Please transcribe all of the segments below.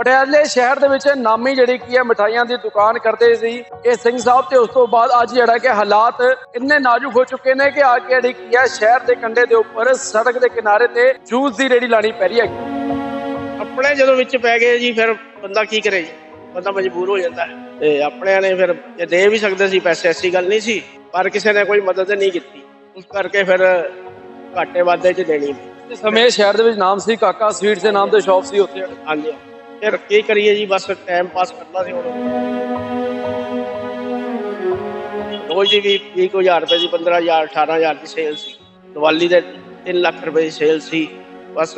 ਪਟਿਆਲੇ ਸ਼ਹਿਰ ਦੇ ਵਿੱਚ ਨਾਮੀ ਜਿਹੜੀ ਕੀ ਹੈ ਮਠਾਈਆਂ ਦੀ ਦੁਕਾਨ ਕਰਦੇ ਸੀ। ਇਹ ਸਿੰਘ ਸਾਹਿਬ ਤੇ ਉਸ ਤੋਂ ਬਾਅਦ ਅੱਜ ਜਿਹੜਾ ਕਿ ਹਾਲਾਤ ਇੰਨੇ ਨਾਜ਼ੁਕ ਹੋ ਚੁੱਕੇ ਨੇ ਕਿ ਆ ਕੇ ਜਿਹੜੀ ਕੀ ਹੈ ਸ਼ਹਿਰ ਦੇ ਕੰਢੇ ਦੇ ਉੱਪਰ ਸੜਕ ਦੇ ਕਿਨਾਰੇ ਤੇ ਜੂਸ ਦੀ ਰੇੜੀ ਲਾਣੀ ਪੈ ਰਹੀ ਹੈ ਆਪਣੇ ਜਦੋਂ ਵਿੱਚ ਪੈ ਗਏ ਜੀ ਫਿਰ ਬੰਦਾ ਕੀ ਕਰੇ ਜੀ? ਬੰਦਾ ਮਜਬੂਰ ਹੋ ਜਾਂਦਾ ਹੈ। ਤੇ ਆਪਣਿਆਂ ਨੇ ਫਿਰ ਦੇ ਵੀ ਸਕਦੇ ਸੀ ਪੈਸੇ ਐਸੀ ਗੱਲ ਨਹੀਂ ਸੀ ਪਰ ਕਿਸੇ ਨੇ ਕੋਈ ਮਦਦ ਨਹੀਂ ਕੀਤੀ। ਉਸ ਕਰਕੇ ਫਿਰ ਘਾਟੇ ਵਾਧੇ ਚ ਦੇਣੀ ਸਮੇਂ ਸ਼ਹਿਰ ਦੇ ਵਿੱਚ ਨਾਮ ਸੀ ਕਾਕਾ ਸਵੀਟਸ ਦੇ ਨਾਮ ਤੇ ਸ਼ਾਪ ਸੀ ਉੱਥੇ। ਹਾਂਜੀ। ਫਿਰ ਕੀ ਕਰੀਏ ਜੀ ਬਸ ਟਾਈਮ ਪਾਸ ਕਰਨਾ ਸੀ ਹੁਣ ਰੋਜ਼ ਦੀ ਵੀ 20000 ਰੁਪਏ ਦੀ 15000 18000 ਦੀ ਸੇਲ ਸੀ ਦੀਵਾਲੀ ਦੇ 3 ਲੱਖ ਰੁਪਏ ਦੀ ਸੇਲ ਸੀ ਬਸ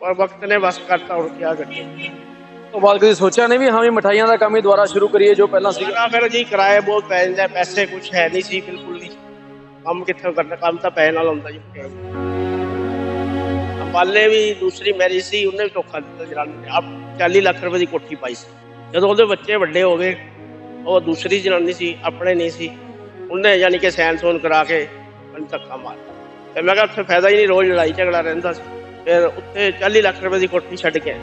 ਪਰ ਵਕਤ ਨੇ ਬਸ ਕਰਤਾ ਹੁਣ ਕੀ ਕਰੀਏ ਉਸ ਤੋਂ ਬਾਅਦ ਕਦੀ ਸੋਚਿਆ ਨਹੀਂ ਵੀ ਹਾਂ ਵੀ ਮਠਾਈਆਂ ਦਾ ਕੰਮ ਹੀ ਦੁਬਾਰਾ ਸ਼ੁਰੂ ਕਰੀਏ ਜੋ ਪਹਿਲਾਂ ਸੀ ਸੀਗਾ ਫਿਰ ਜੀ ਕਿਰਾਏ ਬਹੁਤ ਪੈ ਜਾਂਦਾ ਪੈਸੇ ਕੁਝ ਹੈ ਨਹੀਂ ਸੀ ਬਿਲਕੁਲ ਨਹੀਂ ਕੰਮ ਕਿੱਥੋਂ ਕਰਨਾ ਕੰਮ ਤਾਂ ਪੈਸੇ ਨਾਲ ਹੁੰਦਾ ਜੀ। ਅੰਬਾਲੇ ਵੀ ਦੂਸਰੀ ਮੈਰਿਜ ਸੀ ਉਹਨੇ ਵੀ ਧੋਖਾ ਦਿੱਤਾ ਜਨਾਨੀ ਨੇ। ਆਪ 40 ਲੱਖ ਰੁਪਏ ਦੀ ਕੋਠੀ ਪਾਈ ਸੀ। ਜਦੋਂ ਉਹਦੇ ਬੱਚੇ ਵੱਡੇ ਹੋ ਗਏ, ਉਹ ਦੂਸਰੀ ਜਨਾਨੀ ਸੀ, ਆਪਣੇ ਨਹੀਂ ਸੀ। ਉਹਨੇ ਯਾਨੀ ਕਿ ਸੈਨ ਸੂਨ ਕਰਾ ਕੇ ਮੈਨੂੰ ਧੱਕਾ ਮਾਰਿਆ ਤੇ ਮੈਂ ਕਿਹਾ ਉੱਥੇ ਫਾਇਦਾ ਹੀ ਨਹੀਂ, ਰੋਜ਼ ਲੜਾਈ ਝਗੜਾ ਰਹਿੰਦਾ ਸੀ। ਫਿਰ ਉੱਥੇ 40 ਲੱਖ ਰੁਪਏ ਦੀ ਕੋਠੀ ਛੱਡ ਕੇ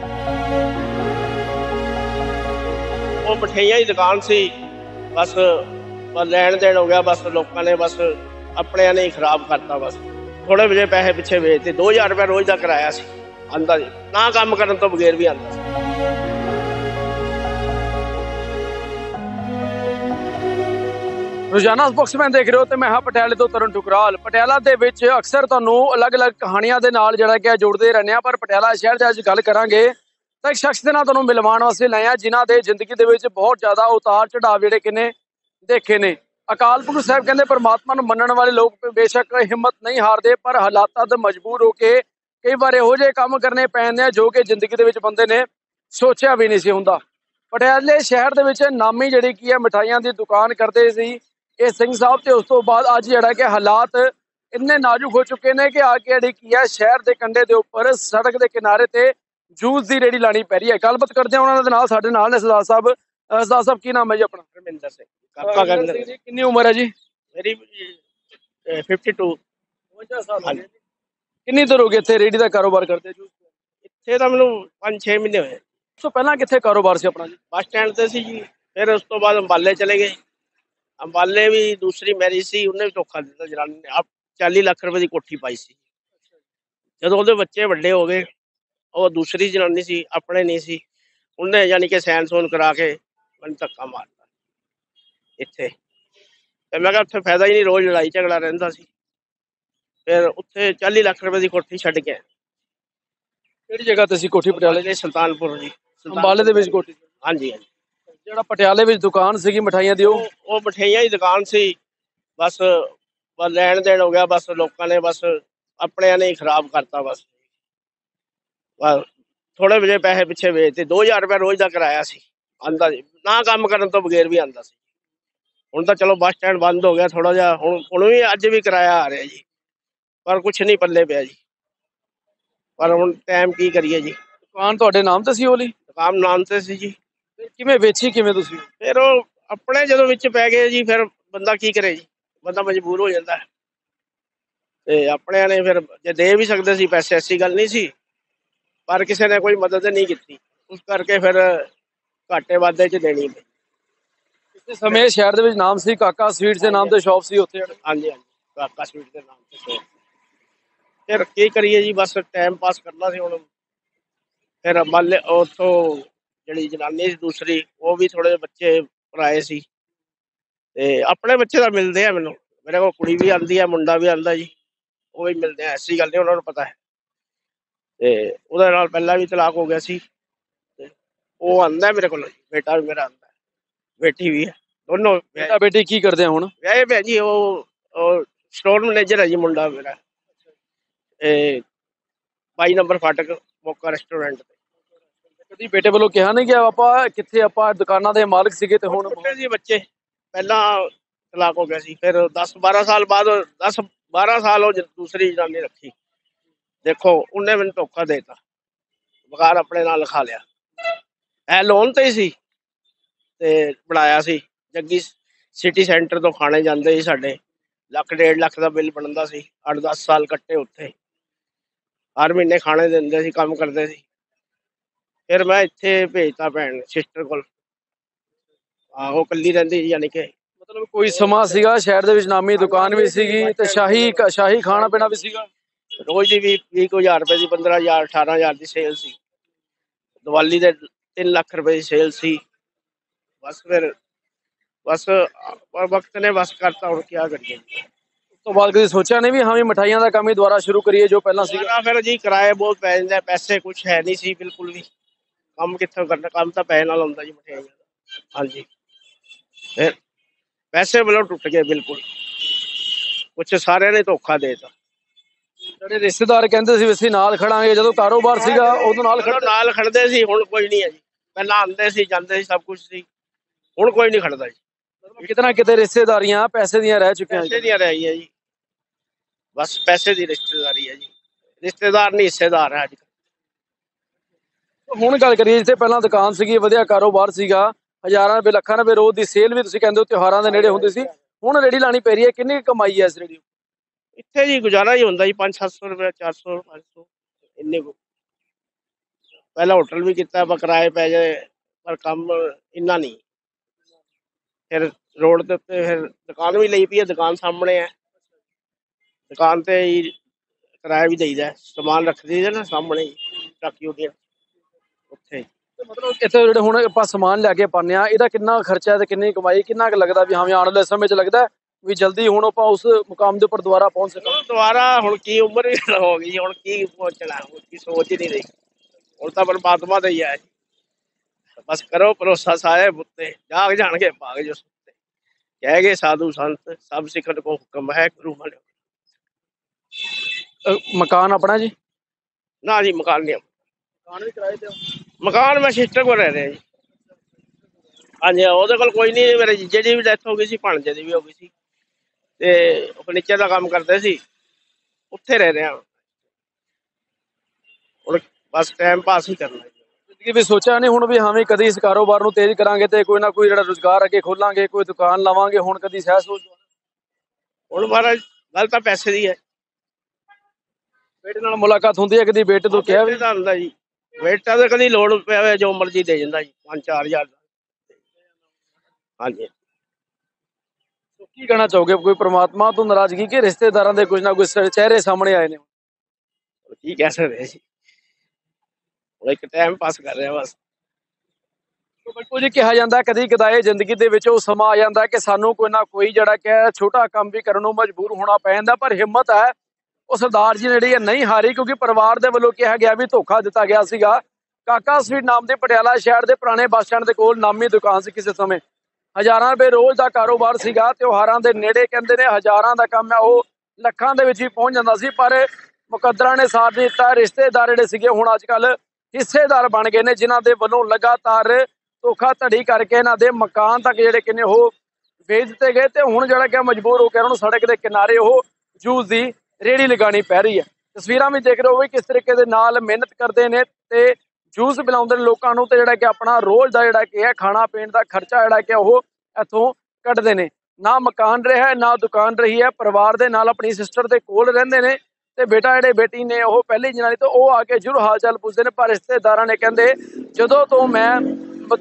ਉਹ ਮਠਿਆਈਆਂ ਦੀ ਦੁਕਾਨ ਸੀ। ਬਸ ਲੈਣ ਦੇਣ ਹੋ ਗਿਆ, ਬਸ ਲੋਕਾਂ ਨੇ ਬਸ ਆਪਣਿਆਂ ਨੇ ਖਰਾਬ ਕਰਤਾ ਬਸ। ਥੋੜੇ ਵਜੇ ਪੈਸੇ ਪਿੱਛੇ ਵੇਚਤੇ। 2000 ਰੁਪਏ ਰੋਜ਼ ਦਾ ਕਿਰਾਇਆ ਸੀ। ਆਂਦਾ ਜੀ ਨਾ ਕੰਮ ਕਰਨ ਤੋਂ ਬਗੈਰ ਵੀ ਆਂਦਾ ਸੀ। ਰੋਜ਼ਾਨਾ ਸਪੋਕਸਮੈਨ ਦੇਖ ਰਹੇ ਹੋ ਤੇ ਮੈਂ ਹਾਂ ਪਟਿਆਲੇ ਤੋਂ ਤਰਨ ਟੁਕਰਾਲ ਪਟਿਆਲਾ ਦੇ ਵਿੱਚ ਅਕਸਰ ਤੁਹਾਨੂੰ ਅਲੱਗ-ਅਲੱਗ ਕਹਾਣੀਆਂ ਦੇ ਨਾਲ ਜਿਹੜਾ ਕਿ ਜੁੜਦੇ ਰਹਿੰਦੇ ਆ ਪਰ ਪਟਿਆਲਾ ਸ਼ਹਿਰ ਦੇ ਅੱਜ ਗੱਲ ਕਰਾਂਗੇ ਤਾਂ ਇੱਕ ਸ਼ਖਸ ਦੇ ਨਾਲ ਤੁਹਾਨੂੰ ਮਿਲਵਾਉਣ ਵਾਸਤੇ ਲਾਏ ਆ ਜਿਨ੍ਹਾਂ ਦੇ ਜ਼ਿੰਦਗੀ ਦੇ ਵਿੱਚ ਬਹੁਤ ਜ਼ਿਆਦਾ ਉਤਾਰ ਚੜਾਵ ਜਿਹੜੇ ਕਿਨੇ ਦੇਖੇ ਨੇ। ਅਕਾਲ ਪੁਰਖ ਸਾਹਿਬ ਕਹਿੰਦੇ, ਪਰਮਾਤਮਾ ਨੂੰ ਮੰਨਣ ਵਾਲੇ ਲੋਕ ਬੇਸ਼ੱਕ ਹਿੰਮਤ ਨਹੀਂ ਹਾਰਦੇ, ਪਰ ਹਾਲਾਤਾਂ ਤੋਂ ਮਜਬੂਰ ਹੋ ਕੇ ਕਈ ਵਾਰ ਇਹੋ ਜਿਹੇ ਕੰਮ ਕਰਨੇ ਪੈਂਦੇ ਆ, ਜੋ ਕਿ ਜ਼ਿੰਦਗੀ ਦੇ ਵਿੱਚ ਬੰਦੇ ਨੇ ਸੋਚਿਆ ਵੀ ਨਹੀਂ ਸੀ ਹੁੰਦਾ। ਪਟਿਆਲੇ ਸ਼ਹਿਰ ਦੇ ਵਿੱਚ ਨਾਮੀ ਜਿਹੜੀ ਕੀ ਹੈ, ਮਠਾਈਆਂ ਦੀ ਦੁਕਾਨ ਕਰਦੇ ਸੀ। ਇਹ ਸਿੰਘ ਸਾਹਿਬ ਤੇ ਉਸ ਤੋਂ ਬਾਅਦ ਅੱਜ ਜਿਹੜਾ ਕਿ ਹਾਲਾਤ ਇੰਨੇ ਨਾਜ਼ੁਕ ਹੋ ਚੁੱਕੇ ਨੇ ਕਿ ਆ ਕੇ ਜਿਹੜੀ ਕੀ ਹੈ ਸ਼ਹਿਰ ਦੇ ਕੰਢੇ ਦੇ ਉੱਪਰ ਸੜਕ ਦੇ ਕਿਨਾਰੇ ਤੇ ਜੂਸ ਦੀ ਰੇੜੀ ਲਾਣੀ ਪੈ ਰਹੀ ਹੈ। ਗੱਲਬਾਤ ਕਰਦੇ ਹਾਂ ਉਹਨਾਂ ਦੇ ਨਾਲ ਸਾਡੇ ਨਾਲ ਨੇ ਸਰਦਾਰ ਸਾਹਿਬ। ਸਰਦਾਰ ਸਾਹਿਬ ਕੀ ਨਾਮ ਹੈ ਜੀ ਆਪਣਾ? ਰਮਿੰਦਰ ਸਿੰਘ। ਕਾਕਾ ਗੰਦਰ ਜੀ, ਕਿੰਨੀ ਉਮਰ ਹੈ ਜੀ? ਮੇਰੀ ਅਹ, 52 52 ਸਾਲ ਹੋ ਗਏ। ਕਿੰਨੀ ਦੇਰ ਹੋ ਗਈ ਇੱਥੇ ਰੇੜੀ ਦਾ ਕਾਰੋਬਾਰ ਕਰਦੇ ਜੂਸ ਇੱਥੇ ਤਾਂ ਮੈਨੂੰ 5-6 ਮਹੀਨੇ ਹੋਏ। ਉਸ ਤੋਂ ਪਹਿਲਾਂ ਕਿੱਥੇ ਕਾਰੋਬਾਰ ਸੀ ਆਪਣਾ ਜੀ? ਬੱਸ ਸਟੈਂਡ ਤੇ ਸੀ ਜੀ। ਫਿਰ ਉਸ ਤੋਂ ਬਾਅਦ ਅੰਬਾਲੇ ਚਲੇ ਗਏ। ਅੰਬਾਲੇ ਵੀ ਦੂਸਰੀ ਮੈਰਿਜ ਸੀ ਉਹਨੇ ਵੀ ਧੋਖਾ ਦਿੱਤਾ ਜਨਾਨੀ ਨੇ। ਆਪ 40 ਲੱਖ ਰੁਪਏ ਦੀ ਕੋਠੀ ਪਾਈ ਸੀ। ਜਦੋਂ ਉਹਦੇ ਬੱਚੇ ਵੱਡੇ ਹੋ ਗਏ ਉਹ ਦੂਸਰੀ ਜਨਾਨੀ ਸੀ ਆਪਣੇ ਨਹੀਂ ਸੀ। ਉਹਨੇ ਯਾਨੀ ਕਿ ਸੈਨ ਸੂਨ ਕਰਾ ਕੇ ਮੈਨੂੰ ਧੱਕਾ ਮਾਰਤਾ। ਇੱਥੇ। ਤੇ ਮੈਂ ਕਿਹਾ ਉੱਥੇ ਫਾਇਦਾ ਹੀ ਨਹੀਂ ਰੋਜ਼ ਲੜਾਈ ਝਗੜਾ ਰਹਿੰਦਾ ਸੀ। ਫਿਰ ਉੱਥੇ 40 ਲੱਖ ਰੁਪਏ ਦੀ ਕੋਠੀ ਛੱਡ ਕੇ। ਕਿਹੜੀ ਜਗ੍ਹਾ ਤੇ ਸੀ ਕੋਠੀ ਪਟਿਆਲੇ? ਦੇ ਸੁਲਤਾਨਪੁਰ ਜੀ। ਅੰਬਾਲੇ ਦੇ ਵਿੱਚ ਕੋਠੀ ਹਾਂਜੀ ਹਾਂਜੀ। ਜਿਹੜਾ ਪਟਿਆਲੇ ਵਿੱਚ ਦੁਕਾਨ ਸੀਗੀ ਮਠਾਈਆਂ ਦੀ ਉਹ? ਮਠਿਆਈਆਂ ਦੀ ਦੁਕਾਨ ਸੀ। ਬਸ ਬਸ ਲੈਣ ਦੇਣ ਹੋ ਗਿਆ ਬਸ ਲੋਕਾਂ ਨੇ ਬਸ ਆਪਣਿਆਂ ਨੇ ਹੀ ਖਰਾਬ ਕਰਤਾ ਬਸ। ਬਸ ਥੋੜੇ ਵਜੇ ਪੈਸੇ ਪਿੱਛੇ ਵੇਚਤੇ 2000 ਰੁਪਏ ਰੋਜ਼ ਦਾ ਕਿਰਾਇਆ ਸੀ। ਆਂਦਾ ਜੀ ਨਾ ਕੰਮ ਕਰਨ ਤੋਂ ਬਗੈਰ ਵੀ ਆਂਦਾ ਸੀ। ਹੁਣ ਤਾਂ ਚਲੋ ਬੱਸ ਸਟੈਂਡ ਬੰਦ ਹੋ ਗਿਆ ਥੋੜਾ ਜਿਹਾ ਹੁਣ ਹੁਣ ਵੀ ਅੱਜ ਵੀ ਕਿਰਾਇਆ ਆ ਰਿਹਾ ਜੀ। ਪਰ ਕੁਛ ਨਹੀਂ ਪੱਲੇ ਪਿਆ ਜੀ। ਪਰ ਹੁਣ ਟਾਈਮ ਕੀ ਕਰੀਏ ਜੀ। ਦੁਕਾਨ ਤੁਹਾਡੇ ਨਾਮ ਤੇ ਸੀ ਉਹ ਲਈ ਦੁਕਾਨ ਨਾਮ ਤੇ ਸੀ ਜੀ। ਕਿਵੇਂ ਵੇਚੀ ਕਿਵੇਂ ਤੁਸੀਂ? ਫਿਰ ਉਹ ਆਪਣੇ ਜਦੋਂ ਵਿੱਚ ਪੈ ਗਏ ਜੀ ਫਿਰ ਬੰਦਾ ਕੀ ਕਰੇ ਜੀ? ਬੰਦਾ ਮਜਬੂਰ ਹੋ ਜਾਂਦਾ। ਹੈ ਤੇ ਆਪਣਿਆਂ ਨੇ ਫਿਰ ਜੇ ਦੇ ਵੀ ਸਕਦੇ ਸੀ ਪੈਸੇ ਐਸੀ ਗੱਲ ਨਹੀਂ ਸੀ। ਪਰ ਕਿਸੇ ਨੇ ਕੋਈ ਮਦਦ ਨਹੀਂ ਕੀਤੀ। ਉਸ ਕਰਕੇ ਫਿਰ ਘਾਟੇ ਵਾਧੇ ਚ ਦੇਣੀ ਪਈ। ਇਸ ਸਮੇਂ ਸ਼ਹਿਰ ਦੇ ਵਿੱਚ ਨਾਮ ਸੀ ਕਾਕਾ ਸਵੀਟਸ ਦੇ ਨਾਮ ਤੇ ਸ਼ਾਪ ਸੀ ਉੱਥੇ। ਹਾਂਜੀ ਹਾਂਜੀ। ਕਾਕਾ ਸਵੀਟ ਦੇ ਨਾਮ ਤੇ। ਫਿਰ ਕੀ ਕਰੀਏ ਜੀ ਬਸ ਟਾਈਮ ਪਾਸ ਕਰਨਾ ਸੀ ਹੁਣ। ਫਿਰ ਮੱਲ ਉਥੋਂ ਜਿਹੜੀ ਜਨਾਨੀ ਸੀ ਦੂਸਰੀ ਉਹ ਵੀ ਥੋੜੇ ਬੱਚੇ ਪਰਾਏ ਸੀ। ਤੇ ਆਪਣੇ ਬੱਚੇ ਤਾਂ ਮਿਲਦੇ ਆ ਮੈਨੂੰ। ਮੇਰੇ ਕੋਲ ਕੁੜੀ ਵੀ ਆਂਦੀ ਆ ਮੁੰਡਾ ਵੀ ਆਂਦਾ ਜੀ। ਉਹ ਵੀ ਮਿਲਦੇ ਆ ਐਸੀ ਗੱਲ ਨਹੀਂ ਉਹਨਾਂ ਨੂੰ ਪਤਾ। ਹੈ ਤੇ ਉਹਦੇ ਨਾਲ ਪਹਿਲਾਂ ਵੀ ਤਲਾਕ ਹੋ ਗਿਆ ਸੀ। ਉਹ ਆਂਦਾ ਮੇਰੇ ਕੋਲ ਬੇਟਾ ਵੀ ਮੇਰਾ ਆਂਦਾ ਬੇਟੀ ਵੀ ਹੈ ਦੋਨੋਂ ਬੇਟਾ ਬੇਟੀ ਕੀ ਕਰਦੇ ਆ ਹੁਣ? ਵਿਆਹੇ ਭੈਣ ਜੀ ਉਹ ਉਹ ਸਟੋਰ ਮੈਨੇਜਰ ਹੈ ਜੀ ਮੁੰਡਾ ਮੇਰਾ। ਇਹ 22 ਨੰਬਰ ਫਾਟਕ ਮੋਕਾ ਰੈਸਟੋਰੈਂਟ ਤੇ। ਕਦੀ ਬੇਟੇ ਵੱਲੋਂ ਕਿਹਾ ਨਹੀਂ ਗਿਆ, ਆਪਾਂ ਕਿੱਥੇ ਆਪਾਂ ਦੁਕਾਨਾਂ ਦੇ ਮਾਲਕ ਸੀਗੇ ਤੇ ਹੁਣ ਛੋਟੇ ਸੀ ਬੱਚੇ, ਪਹਿਲਾਂ ਤਲਾਕ ਹੋ ਗਿਆ ਸੀ, ਫਿਰ 10 12 ਸਾਲ ਬਾਅਦ 10 12 ਸਾਲ ਉਹ ਦੂਸਰੀ ਜਨਾਨੀ ਰੱਖੀ। ਦੇਖੋ, ਉਹਨੇ ਮੈਨੂੰ ਧੋਖਾ ਦੇਤਾ। ਬਗਾਰ ਆਪਣੇ ਨਾਲ ਲਿਖਾ ਲਿਆ। ਇਹ ਲੋਨ ਤੇ ਹੀ ਸੀ ਤੇ ਬਣਾਇਆ ਸੀ। ਜੱਗੀ ਸਿਟੀ ਸੈਂਟਰ ਤੋਂ ਖਾਣੇ ਜਾਂਦੇ ਸੀ ਸਾਡੇ। ਲੱਖ, ਡੇਢ ਲੱਖ ਦਾ ਬਿੱਲ ਬਣਦਾ ਸੀ। 8-10 ਸਾਲ ਕੱਟੇ ਉੱਥੇ। ਹਰ ਮਹੀਨੇ ਖਾਣੇ ਦਿੰਦੇ ਸੀ, ਕੰਮ ਕਰਦੇ ਸੀ। ਫਿਰ ਮੈਂ ਇੱਥੇ ਭੇਜਤਾ ਭੈਣ ਸਿਸਟਰ ਕੋਲ ਆਹੋ ਕੱਲੀ ਰਹਿੰਦੀ ਯਾਨੀ ਕਿ ਮਤਲਬ ਕੋਈ ਸਮਾਂ ਸੀਗਾ ਸ਼ਹਿਰ ਦੇ ਵਿੱਚ ਨਾਮੀ ਦੁਕਾਨ ਵੀ ਸੀਗੀ ਤੇ ਸ਼ਾਹੀ ਸ਼ਾਹੀ ਖਾਣਾ ਪੀਣਾ ਵੀ ਸੀਗਾ ਰੋਜ਼ ਦੀ ਵੀ 20000 ਰੁਪਏ ਦੀ 15000 18000 ਦੀ ਸੇਲ ਸੀ ਦੀਵਾਲੀ ਦੇ 3 ਲੱਖ ਰੁਪਏ ਦੀ ਸੇਲ ਸੀ ਬਸ ਫਿਰ ਬਸ ਅ- ਵਕਤ ਨੇ ਬਸ ਕਰਤਾ ਹੁਣ ਕੀ ਕਰੀਏ ਉਸ ਤੋਂ ਬਾਅਦ ਕਦੀ ਸੋਚਿਆ ਨਹੀਂ ਵੀ ਹਾਂ ਵੀ ਮਠਾਈਆਂ ਦਾ ਕੰਮ ਹੀ ਦੁਬਾਰਾ ਸ਼ੁਰੂ ਕਰੀਏ ਜੋ ਪਹਿਲਾਂ ਸੀਗਾ ਸੀਗਾ ਫਿਰ ਜੀ ਕਿਰਾਏ ਬਹੁਤ ਪੈ ਜਾਂਦਾ ਪੈਸੇ ਕੁਝ ਹੈ ਨਹੀਂ ਸੀ ਬਿਲਕੁਲ ਵੀ ਕੰਮ ਕਿੱਥੋਂ ਕਰਨਾ ਕੰਮ ਤਾਂ ਪੈਸੇ ਨਾਲ ਹੁੰਦਾ ਜੀ ਮਠਿਆਈਆਂ ਦਾ। ਹਾਂਜੀ। ਫਿਰ ਪੈਸੇ ਵੱਲੋਂ ਟੁੱਟ ਗਏ ਬਿਲਕੁਲ। ਕੁਛ ਸਾਰਿਆਂ ਨੇ ਧੋਖਾ ਦੇਤਾ। ਜਿਹੜੇ ਰਿਸ਼ਤੇਦਾਰ ਕਹਿੰਦੇ ਸੀ ਵੀ ਅਸੀਂ ਨਾਲ ਖੜਾਂਗੇ ਜਦੋਂ ਕਾਰੋਬਾਰ ਸੀਗਾ ਉਦੋਂ ਨਾਲ ਖੜ ਨਾਲ ਖੜਦੇ ਸੀ ਹੁਣ ਕੋਈ ਨਹੀਂ ਹੈ ਜੀ। ਪਹਿਲਾਂ ਆਉਂਦੇ ਸੀ ਜਾਂਦੇ ਸੀ ਸਭ ਕੁਝ ਸੀ। ਹੁਣ ਕੋਈ ਨਹੀਂ ਖੜਦਾ ਜੀ। ਕਿਤੇ ਨਾ ਕਿਤੇ ਰਿਸ਼ਤੇਦਾਰੀਆਂ ਪੈਸੇ ਦੀਆਂ ਰਹਿ ਚੁੱਕੀਆਂ ਪੈਸੇ ਦੀਆਂ ਰਹਿ ਗਈਆਂ ਜੀ। ਬਸ ਪੈਸੇ ਦੀ ਰਿਸ਼ਤੇਦਾਰੀ ਹੈ ਜੀ। ਰਿਸ਼ਤੇਦਾਰ ਨਹੀਂ ਹਿੱਸੇਦਾਰ ਹੈ ਅੱਜ ਹੁਣ ਗੱਲ ਕਰੀਏ, ਜਿੱਥੇ ਪਹਿਲਾਂ ਦੁਕਾਨ ਸੀਗੀ, ਵਧੀਆ ਕਾਰੋਬਾਰ ਸੀਗਾ। ਹਜ਼ਾਰਾਂ ਰੁਪਏ, ਲੱਖਾਂ ਰੁਪਏ ਰੋਜ਼ ਦੀ ਸੇਲ ਵੀ ਤੁਸੀਂ ਕਹਿੰਦੇ ਹੋ, ਤਿਉਹਾਰਾਂ ਦੇ ਨੇੜੇ ਹੁੰਦੀ ਸੀ। ਹੁਣ ਰੇੜੀ ਲਾਣੀ ਪੈ ਰਹੀ ਹੈ, ਕਿੰਨੀ ਕਮਾਈ ਹੈ ਇਸ ਰੇੜੀ ਇੱਥੇ ਜੀ ਗੁਜ਼ਾਰਾ ਹੀ ਹੁੰਦਾ ਜੀ 5-700 ਰੁਪਏ 400 500 ਇੰਨੇ ਕੁ। ਪਹਿਲਾਂ ਹੋਟਲ ਵੀ ਕੀਤਾ ਪਰ ਕਿਰਾਏ ਪੈ ਜਾਏ ਪਰ ਕੰਮ ਇੰਨਾ ਨਹੀਂ। ਫਿਰ ਰੋਡ ਦੇ ਉੱਤੇ ਫਿਰ ਦੁਕਾਨ ਵੀ ਲਈ ਪਈ ਹੈ, ਦੁਕਾਨ ਸਾਹਮਣੇ ਹੈ। ਦੁਕਾਨ ਤੇ ਹੀ ਕਿਰਾਇਆ ਵੀ ਦੇਈਦਾ ਹੈ। ਸਮਾਨ ਰੱਖ ਦਈਦਾ ਨਾ, ਸਾਹਮਣੇ ਟਾਕੀ ਉਹਦੀ ਉੱਥੇ ਮਤਲਬ ਇੱਥੇ ਜਿਹੜੇ ਹੁਣ ਆਪਾਂ ਸਮਾਨ ਲੈ ਕੇ ਪਾਉਂਦੇ ਆ ਇਹਦਾ ਕਿੰਨਾ ਖਰਚਾ ਹੈ ਤੇ ਕਿੰਨੀ ਕਮਾਈ ਕਿੰਨਾ ਕੁ ਲੱਗਦਾ ਵੀ ਹਾਂ ਵੀ ਆਉਣ ਵਾਲੇ ਸਮੇਂ 'ਚ ਲੱਗਦਾ ਵੀ ਜਲਦੀ ਹੁਣ ਆਪਾਂ ਉਸ ਮੁਕਾਮ ਦੇ ਉੱਪਰ ਦੁਬਾਰਾ ਪਹੁੰਚ ਸਕਾਂ ਦੁਬਾਰਾ ਹੁਣ ਕੀ ਉਮਰ ਹੋ ਗਈ ਹੁਣ ਕੀ ਪਹੁੰਚਣਾ ਹੁਣ ਕੀ ਸੋਚ ਹੀ ਨਹੀਂ ਰਹੀ। ਹੁਣ ਤਾਂ ਪਰਮਾਤਮਾ ਦਾ ਹੀ ਹੈ ਬਸ ਕਰੋ ਭਰੋਸਾ ਸਾਹਿਬ ਉੱਤੇ ਜਾਗ ਜਾਣਗੇ ਭਾਗ ਜੋ ਸੁੱਤੇ। ਕਹਿ ਗਏ ਸਾਧੂ ਸੰਤ ਸਭ ਸਿੱਖਣ ਕੋ ਹੁਕਮ ਹੈ ਗੁਰੂ ਮਨਿਓ ਅ, ਮਕਾਨ ਆਪਣਾ ਜੀ? ਨਾ ਜੀ ਮਕਾਨ ਨਹੀਂ ਮਕਾਨ ਵੀ ਕਿਰਾਏ ਤੇ ਮਕਾਨ ਮੈਂ ਸਿਸਟਰ ਕੋਲ ਰਹਿ ਰਿਹਾ ਜੀ। ਹਾਂਜੀ ਉਹਦੇ ਕੋਲ ਕੋਈ ਨਹੀਂ ਮੇਰੇ ਜੀਜੇ ਦੀ ਵੀ ਡੈਥ ਹੋ ਗਈ ਸੀ ਭਾਣਜੇ ਦੀ ਵੀ ਹੋ ਗਈ ਸੀ। ਤੇ ਫਰਨੀਚਰ ਦਾ ਕੰਮ ਕਰਦੇ ਸੀ ਉੱਥੇ ਰਹਿ ਰਿਹਾ। ਹੁਣ ਬਸ ਟਾਈਮ ਪਾਸ ਹੀ ਕਰਨਾ ਜ਼ਿੰਦਗੀ ਵੀ ਸੋਚਿਆ ਨਹੀਂ ਹੁਣ ਵੀ ਹਾਂ ਵੀ ਕਦੀ ਇਸ ਕਾਰੋਬਾਰ ਨੂੰ ਤੇਜ਼ ਕਰਾਂਗੇ ਤੇ ਕੋਈ ਨਾ ਕੋਈ ਜਿਹੜਾ ਰੁਜ਼ਗਾਰ ਅੱਗੇ ਖੋਲਾਂਗੇ ਕੋਈ ਦੁਕਾਨ ਲਾਵਾਂਗੇ ਹੁਣ ਕਦੀ ਸਹਿ ਸੋਚ। ਹੁਣ ਮਹਾਰਾਜ ਗੱਲ ਤਾਂ ਪੈਸੇ ਦੀ ਹੈ। ਬੇਟੇ ਨਾਲ ਮੁਲਾਕਾਤ ਹੁੰਦੀ ਹੈ ਕਦੀ ਬੇਟੇ ਤੋਂ ਕਿਹਾ ਵੀ ਹੁੰਦਾ ਜੀ। ਬੇਟਾ ਤਾਂ ਕਦੀ ਲੋੜ ਪਵੇ ਜੋ ਮਰਜ਼ੀ ਦੇ ਜਾਂਦਾ ਜੀ 5-4000 ਹਾਂਜੀ। ਕੀ ਕਹਿਣਾ ਚਾਹੋਗੇ? ਕੋਈ ਪ੍ਰਮਾਤਮਾ ਤੋਂ ਨਾਰਾਜ਼ਗੀ ਕਿ ਰਿਸ਼ਤੇਦਾਰਾਂ ਦੇ ਕੁਝ ਨਾ ਕੁਝ ਚਿਹਰੇ ਸਾਹਮਣੇ ਆਏ ਨੇ? ਕੀ ਕਹਿ ਸਕਦੇ ਜੀ? ਹੁਣ ਇੱਕ ਟਾਈਮ ਪਾਸ ਕਰ ਰਿਹਾ ਬਸ। ਬਿਲਕੁਲ ਜੀ ਕਿਹਾ ਜਾਂਦਾ ਕਦੀ ਕਦਾਏ ਜ਼ਿੰਦਗੀ ਦੇ ਵਿੱਚ ਉਹ ਸਮਾਂ ਆ ਜਾਂਦਾ ਕਿ ਸਾਨੂੰ ਕੋਈ ਨਾ ਕੋਈ ਜਿਹੜਾ ਕਿ ਛੋਟਾ ਕੰਮ ਵੀ ਕਰਨ ਨੂੰ ਮਜਬੂਰ ਹੋਣਾ ਪੈ ਜਾਂਦਾ ਪਰ ਹਿੰਮਤ ਹੈ ਉਹ ਸਰਦਾਰ ਜੀ ਨੇ ਜਿਹੜੀ ਹੈ ਨਹੀਂ ਹਾਰੀ, ਕਿਉਂਕਿ ਪਰਿਵਾਰ ਦੇ ਵੱਲੋਂ ਕਿਹਾ ਗਿਆ ਵੀ ਧੋਖਾ ਦਿੱਤਾ ਗਿਆ ਸੀਗਾ। ਕਾਕਾ ਸਵੀਟ ਨਾਮ ਦੇ ਪਟਿਆਲਾ ਸ਼ਹਿਰ ਦੇ ਪੁਰਾਣੇ ਬੱਸ ਸਟੈਂਡ ਦੇ ਕੋਲ ਨਾਮੀ ਦੁਕਾਨ ਸੀ ਕਿਸੇ ਸਮੇਂ। ਹਜ਼ਾਰਾਂ ਰੁਪਏ ਰੋਜ਼ ਦਾ ਕਾਰੋਬਾਰ ਸੀਗਾ, ਤਿਉਹਾਰਾਂ ਦੇ ਨੇੜੇ ਕਹਿੰਦੇ ਨੇ ਹਜ਼ਾਰਾਂ ਦਾ ਕੰਮ ਹੈ ਉਹ ਲੱਖਾਂ ਦੇ ਵਿੱਚ ਹੀ ਪਹੁੰਚ ਜਾਂਦਾ ਸੀ, ਪਰ ਮੁਕੱਦਰਾਂ ਨੇ ਸਾਥ ਦਿੱਤਾ, ਰਿਸ਼ਤੇਦਾਰ ਜਿਹੜੇ ਸੀਗੇ ਹੁਣ ਅੱਜ ਕੱਲ ਹਿੱਸੇਦਾਰ ਬਣ ਗਏ ਨੇ, ਜਿਨ੍ਹਾਂ ਦੇ ਵੱਲੋਂ ਲਗਾਤਾਰ ਧੋਖਾ ਧੜੀ ਕਰਕੇ ਇਹਨਾਂ ਦੇ ਮਕਾਨ ਤੱਕ ਜਿਹੜੇ ਕਿਨੇ ਉਹ ਵੇਚ ਦਿੱਤੇ ਗਏ, ਤੇ ਹੁਣ ਜਿਹੜਾ ਕਿ ਮਜਬੂਰ ਹੋ ਕੇ ਉਹਨਾਂ ਨੂੰ ਸੜਕ ਦੇ ਕਿਨਾਰੇ ਉਹ ਜੂਸ ਦੀ ਰੇੜੀ ਲਗਾਣੀ ਪੈ ਰਹੀ ਹੈ। ਤਸਵੀਰਾਂ ਵੀ ਦੇਖ ਰਹੇ ਹੋ ਵੀ ਕਿਸ ਤਰੀਕੇ ਦੇ ਨਾਲ ਮਿਹਨਤ ਕਰਦੇ ਨੇ ਤੇ ਜੂਸ ਪਿਲਾਉਂਦੇ ਨੇ ਲੋਕਾਂ ਨੂੰ ਤੇ ਜਿਹੜਾ ਕਿ ਆਪਣਾ ਰੋਜ਼ ਦਾ ਜਿਹੜਾ ਕਿ ਹੈ ਖਾਣਾ ਪੀਣ ਦਾ ਖਰਚਾ ਜਿਹੜਾ ਕਿ ਉਹ ਇੱਥੋਂ ਕੱਢਦੇ ਨੇ। ਨਾ ਮਕਾਨ ਰਿਹਾ, ਨਾ ਦੁਕਾਨ ਰਹੀ ਹੈ, ਪਰਿਵਾਰ ਦੇ ਨਾਲ ਆਪਣੀ ਸਿਸਟਰ ਦੇ ਕੋਲ ਰਹਿੰਦੇ ਨੇ ਤੇ ਬੇਟਾ ਜਿਹੜੇ ਬੇਟੀ ਨੇ ਉਹ ਪਹਿਲੀ ਜਨਾਨੀ ਤੋਂ ਉਹ ਆ ਕੇ ਜਰੂਰ ਹਾਲ ਚਾਲ ਪੁੱਛਦੇ ਨੇ, ਪਰ ਰਿਸ਼ਤੇਦਾਰਾਂ ਨੇ ਕਹਿੰਦੇ, ਜਦੋਂ ਤੋਂ ਮੈਂ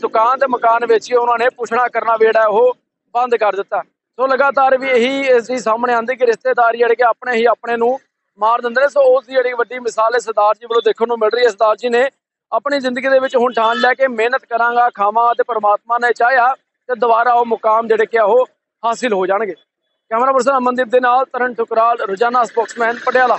ਦੁਕਾਨ ਤੇ ਮਕਾਨ ਵੇਚੀ, ਉਹਨਾਂ ਨੇ ਪੁੱਛਣਾ ਕਰਨਾ ਵੀ ਜਿਹੜਾ ਉਹ ਬੰਦ ਕਰ ਦਿੱਤਾ। ਸੋ ਲਗਾਤਾਰ ਵੀ ਇਹੀ ਇਸ ਦੀ ਸਾਹਮਣੇ ਆਉਂਦੀ ਕਿ ਰਿਸ਼ਤੇਦਾਰ ਜਿਹੜੇ ਕਿ ਆਪਣੇ ਹੀ ਆਪਣੇ ਨੂੰ ਮਾਰ ਦਿੰਦੇ ਨੇ। ਸੋ ਉਸ ਦੀ ਜਿਹੜੀ ਵੱਡੀ ਮਿਸਾਲ ਹੈ ਸਰਦਾਰ ਜੀ ਵੱਲੋਂ ਦੇਖਣ ਨੂੰ ਮਿਲ ਰਹੀ ਹੈ। ਸਰਦਾਰ ਜੀ ਨੇ ਆਪਣੀ ਜ਼ਿੰਦਗੀ ਦੇ ਵਿੱਚ ਹੁਣ ਠਾਣ ਲੈ ਕੇ ਮਿਹਨਤ ਕਰਾਂਗਾ, ਖਾਵਾਂ ਤੇ ਪਰਮਾਤਮਾ ਨੇ ਚਾਹਿਆ ਤੇ ਦੁਬਾਰਾ ਉਹ ਮੁਕਾਮ ਜਿਹੜੇ ਕਿ ਉਹ ਹਾਸਿਲ ਹੋ ਜਾਣਗੇ। ਕੈਮਰਾ ਪਰਸਨ ਅਮਨਦੀਪ ਦੇ ਨਾਲ ਤਰਨ ਠੁਕਰਾਲ, ਰੋਜ਼ਾਨਾ ਸਪੋਕਸਮੈਨ ਪਟਿਆਲਾ।